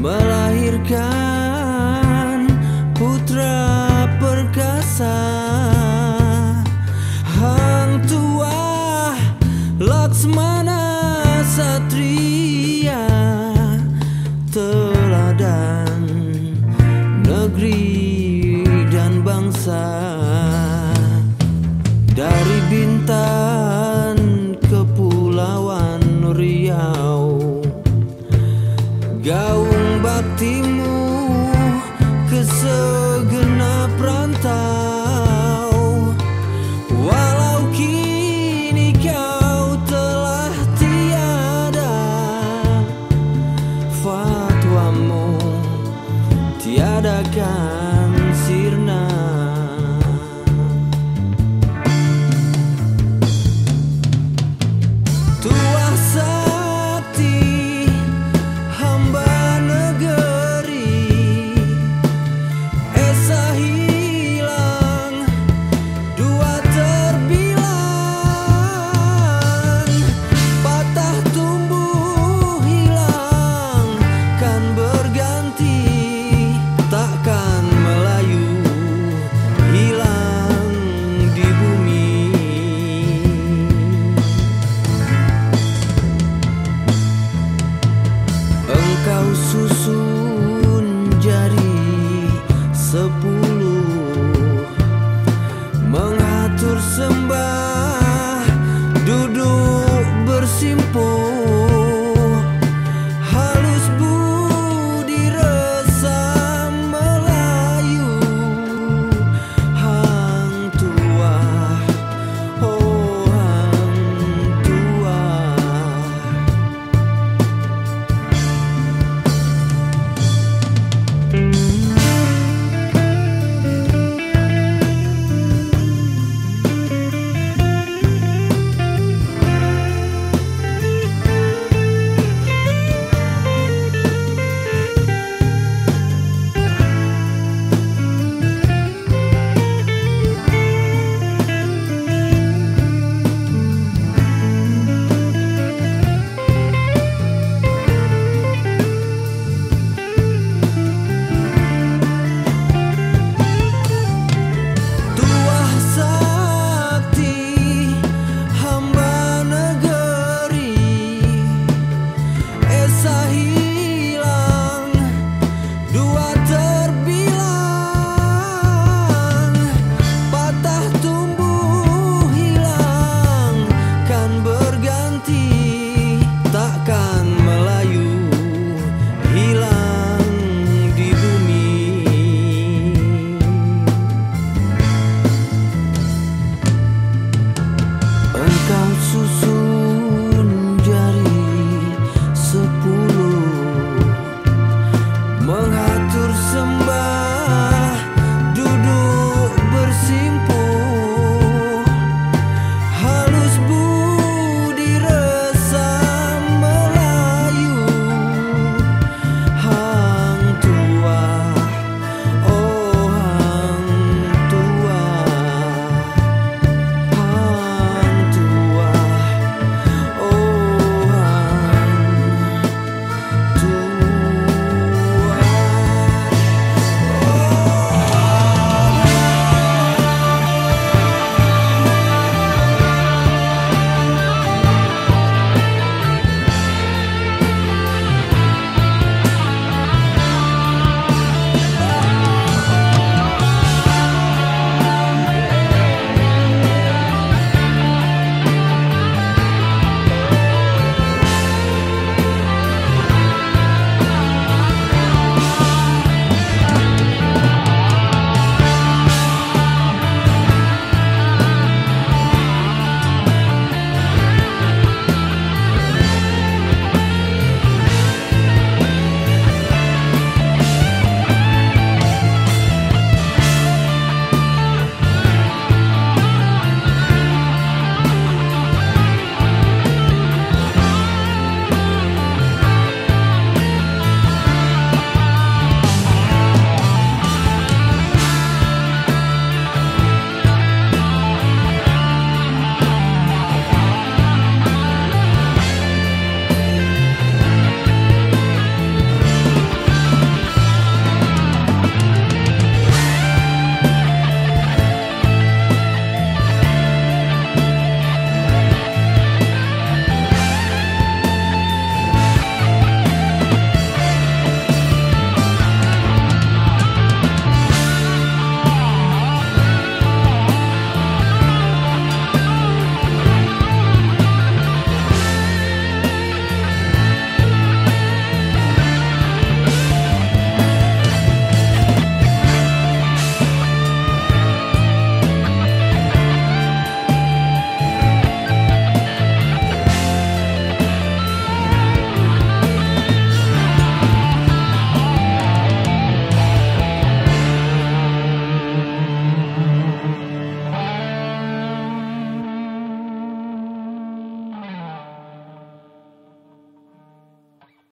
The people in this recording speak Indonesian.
melahirkan putra perkasa. Hang tua laksmana satria teladan negeri dan bangsa. Dari bintang sirna.